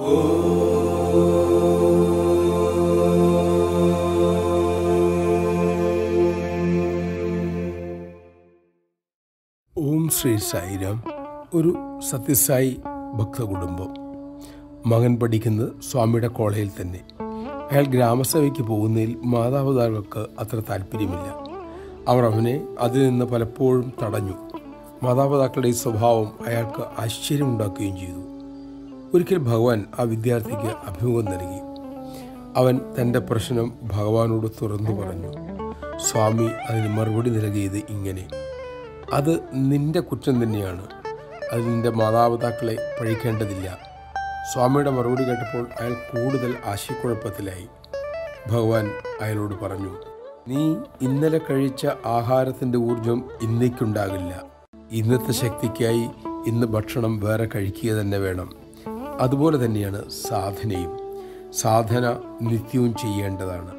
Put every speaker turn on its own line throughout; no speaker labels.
ഓം ശ്രീ സായിരാം. ഒരു സത്യസായി ഭക്ത കുടുംബം മകൻ പഠിക്കുന്നത് സ്വാമിയുടെ കോളേജിൽ തന്നെ. അയാൾ ഗ്രാമസഭയ്ക്ക് പോകുന്നതിൽ മാതാപിതാക്കൾക്ക് അത്ര താല്പര്യമില്ല. അവർ അവനെ അതിൽ നിന്ന് പലപ്പോഴും തടഞ്ഞു. മാതാപിതാക്കളുടെ ഈ സ്വഭാവം അയാൾക്ക് ആശ്ചര്യമുണ്ടാക്കുകയും ചെയ്തു. ഒരിക്കൽ ഭഗവാൻ ആ വിദ്യാർത്ഥിക്ക് അഭിമുഖം നൽകി. അവൻ തന്റെ പ്രശ്നം ഭഗവാനോട് തുറന്നു പറഞ്ഞു സ്വാമി അതിന് മറുപടി നൽകിയത് ഇങ്ങനെ. അത് നിന്റെ കുറ്റം തന്നെയാണ്. അത് നിന്റെ മാതാപിതാക്കളെ പഴിക്കേണ്ടതില്ല. സ്വാമിയുടെ മറുപടി കേട്ടപ്പോൾ അയാൾ കൂടുതൽ ആശയക്കുഴപ്പത്തിലായി. ഭഗവാൻ അയാളോട് പറഞ്ഞു നീ ഇന്നലെ കഴിച്ച ആഹാരത്തിന്റെ ഊർജം ഇന്നേക്കുണ്ടാകില്ല. ഇന്നത്തെ ശക്തിക്കായി ഇന്ന് ഭക്ഷണം വേറെ കഴിക്കുക തന്നെ വേണം. അതുപോലെ തന്നെയാണ് സാധനയും. സാധന നിത്യവും ചെയ്യേണ്ടതാണ്.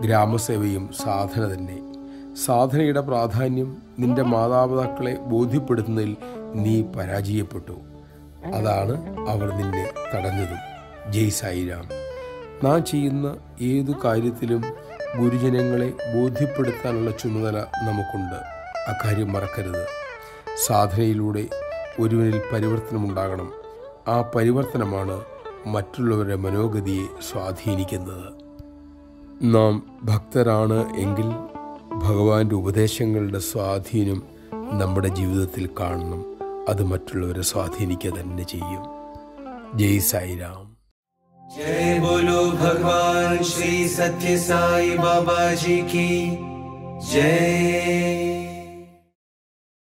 ഗ്രാമസേവയും സാധന തന്നെ. സാധനയുടെ പ്രാധാന്യം നിന്റെ മാതാപിതാക്കളെ ബോധ്യപ്പെടുത്തുന്നതിൽ നീ പരാജയപ്പെട്ടു. അതാണ് അവർ നിന്നെ തടഞ്ഞതും. ജയ് സായിരാം. നാം ചെയ്യുന്ന ഏതു കാര്യത്തിലും ഗുരുജനങ്ങളെ ബോധ്യപ്പെടുത്താനുള്ള ചുമതല നമുക്കുണ്ട്. അക്കാര്യം മറക്കരുത്. സാധനയിലൂടെ ഒരുവനിൽ പരിവർത്തനമുണ്ടാകണം. ആ പരിവർത്തനമാണ് മറ്റുള്ളവരുടെ മനോഗതിയെ സ്വാധീനിക്കുന്നത് നാം ഭക്തരാണ് എങ്കിൽ ഭഗവാന്റെ ഉപദേശങ്ങളുടെ സ്വാധീനം നമ്മുടെ ജീവിതത്തിൽ കാണണം അത് മറ്റുള്ളവരെ സ്വാധീനിക്കുക തന്നെ ചെയ്യും ജയ് സായിരാം
जय बोलो भगवान श्री सत्य साई बाबा जी की जय